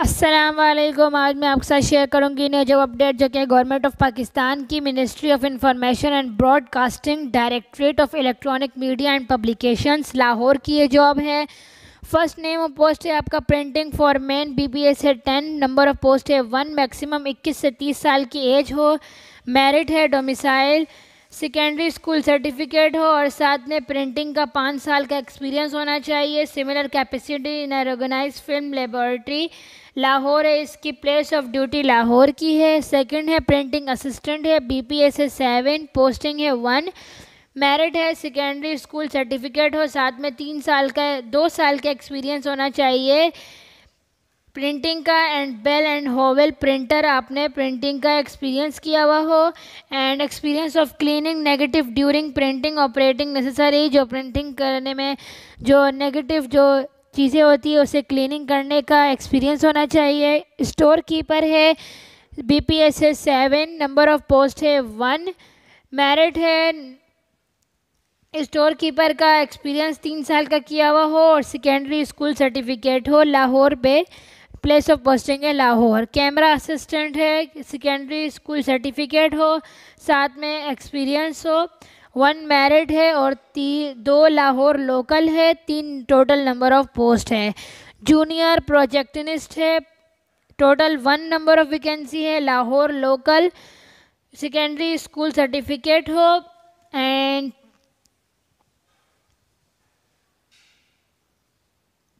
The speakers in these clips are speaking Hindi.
असलम आज मैं आपके साथ शेयर करूँगी न्यू जॉब अपडेट जो कि गवर्नमेंट ऑफ़ पाकिस्तान की ministry of information and broadcasting directorate of electronic media and publications Lahore की ये जॉब है। फ़र्स्ट नेम ऑफ़ पोस्ट है आपका printing for man B B S है टेन नंबर ऑफ़ पोस्ट है वन मैक्सिमम इक्कीस से तीस साल की एज हो। मेरिट है डोमिसाइल सेकेंडरी स्कूल सर्टिफिकेट हो और साथ में प्रिंटिंग का पाँच साल का एक्सपीरियंस होना चाहिए। Similar capacity in organise film laboratory Lahore है, इसकी प्लेस ऑफ़ ड्यूटी लाहौर की है। सेकंड है प्रिंटिंग असिस्टेंट है बीपीएस है सेवन पोस्टिंग है वन मेरिट है सेकेंडरी स्कूल सर्टिफिकेट हो, साथ में तीन साल का, दो साल का एक्सपीरियंस होना चाहिए। प्रिंटिंग का and Bell and Howell printer आपने प्रिंटिंग का एक्सपीरियंस किया हुआ हो and experience of cleaning negative during printing operating necessary जो प्रिंटिंग करने में जो नेगेटिव जो चीज़ें होती है, उसे क्लीनिंग करने का एक्सपीरियंस होना चाहिए। स्टोर कीपर है बी पी एस है सेवन नंबर ऑफ़ पोस्ट है वन मेरिट है स्टोर कीपर का एक्सपीरियंस तीन साल का किया हुआ हो और सेकेंडरी स्कूल सर्टिफिकेट हो लाहौर पे प्लेस ऑफ़ पोस्टिंग है लाहौर। कैमरा असिस्टेंट है सेकेंडरी स्कूल सर्टिफिकेट हो, साथ में एक्सपीरियंस हो। वन मैरिड है और ती, दो लाहौर लोकल है, तीन टोटल नंबर ऑफ़ पोस्ट है। जूनियर प्रोजेक्टनिस्ट है total one number of vacancy है, Lahore local secondary school certificate हो and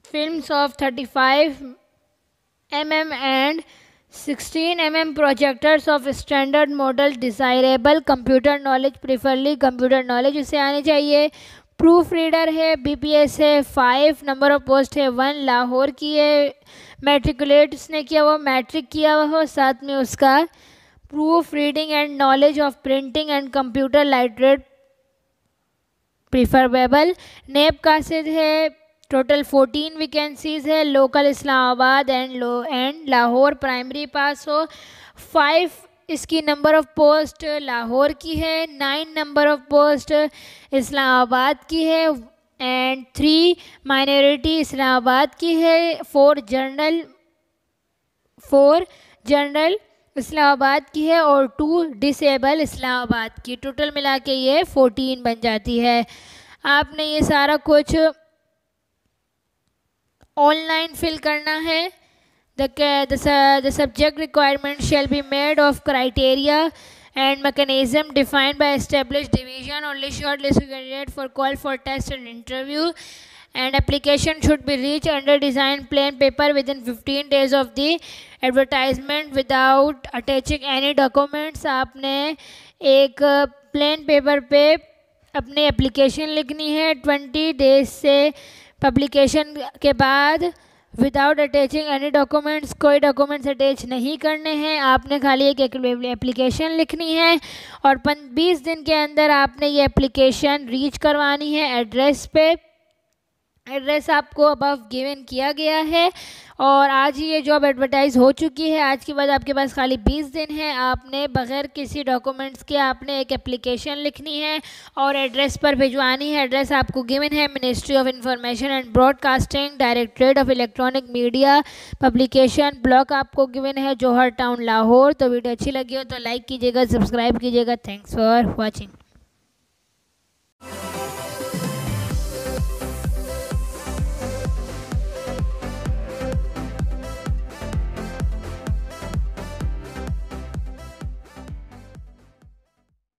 films of thirty five M and 16 mm projectors of standard model desirable computer knowledge, preferably computer knowledge उसे आने चाहिए। प्रूफ रीडर है बीपीएस है फाइव नंबर ऑफ़ पोस्ट है वन लाहौर की है मैट्रिकुलेट उसने किया हुआ मैट्रिक किया हुआ हो, साथ में उसका proof reading and knowledge of printing and computer literate preferable nap कासिद है टोटल फोर्टीन वैकेंसीज है लोकल इस्लामाबाद एंड लो एंड लाहौर प्राइमरी पास हो। फाइव इसकी नंबर ऑफ़ पोस्ट लाहौर की है nine number of post Islamabad की है एंड थ्री माइनॉरिटी इस्लामाबाद की है four general four general Islamabad की है, और टू डिसेबल इस्लामाबाद की। टोटल मिला के ये फोर्टीन बन जाती है। आपने ये सारा कुछ ऑनलाइन फिल करना है। The subject requirement shall be made of criteria and mechanism defined by establish division only short list candidate for call for test and interview and application should be reach under design plain paper within fifteen days of the advertisement without attaching any documents आपने एक प्लेन पेपर पे अपनी एप्लीकेशन लिखनी है। ट्वेंटी डेज़ से पब्लिकेशन के बाद विदाउट अटैचिंग एनी डॉक्यूमेंट्स कोई डॉक्यूमेंट्स अटैच नहीं करने हैं। आपने खाली एक एप्लीकेशन लिखनी है और बीस दिन के अंदर आपने ये एप्लीकेशन रीच करवानी है एड्रेस पे। एड्रेस आपको अबव गिवन किया गया है और आज ही ये जॉब एडवर्टाइज हो चुकी है। आज के बाद आपके पास खाली 20 दिन है। आपने बगैर किसी डॉक्यूमेंट्स के आपने एक एप्लीकेशन लिखनी है और एड्रेस पर भिजवानी है। एड्रेस आपको गिवन है। Ministry of information and broadcasting directorate of electronic media publication block आपको गिवन है। जौहर टाउन लाहौर तो वीडियो अच्छी लगी हो तो लाइक कीजिएगा सब्सक्राइब कीजिएगा। Thanks for watching